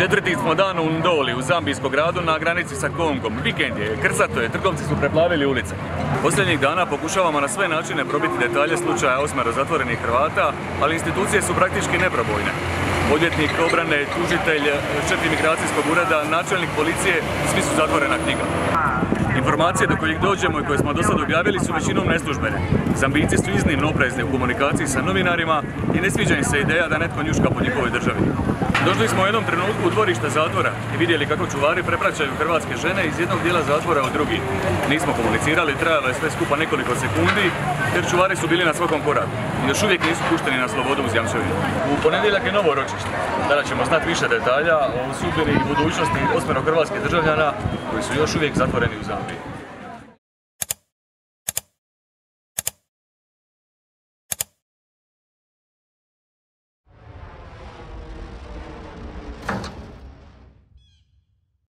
Četvrti smo dan u Ndoli, u zambijskom gradu na granici sa Kongom. Vikend je, krcato je, trgovci su preplavili ulice. Posljednjih dana pokušavamo na sve načine probiti detalje slučaja osmero zatvorenih Hrvata, ali institucije su praktički neprobojne. Odvjetnik obrane, tužitelj, šef imigracijskog ureda, načelnik policije, svi su zatvorena knjiga. Informacije do kojih dođemo i koje smo do sada objavili su većinom neslužbene. Zambijci su iznimno oprezni u komunikaciji sa novinarima i ne sviđa im se ideja da netko njuška po njihovoj državi. Došli smo u jednom trenutku u dvorište zatvora i vidjeli kako čuvari prepraćaju hrvatske žene iz jednog dijela zatvora u drugi. Nismo komunicirali, trajalo je sve skupa nekoliko sekundi, jer čuvari su bili na svakom koraku. I još uvijek nisu pušteni na slobodu uz jamčevinu. U ponedjeljak je novo ročište. Tada ćemo znati više detalja o sudbini i budućnosti osmero hrvatskih državljana koji su još uvijek zatvoreni u zamku.